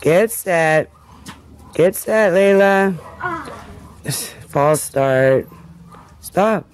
Get set. Get set, Layla. Ah. False start. Stop.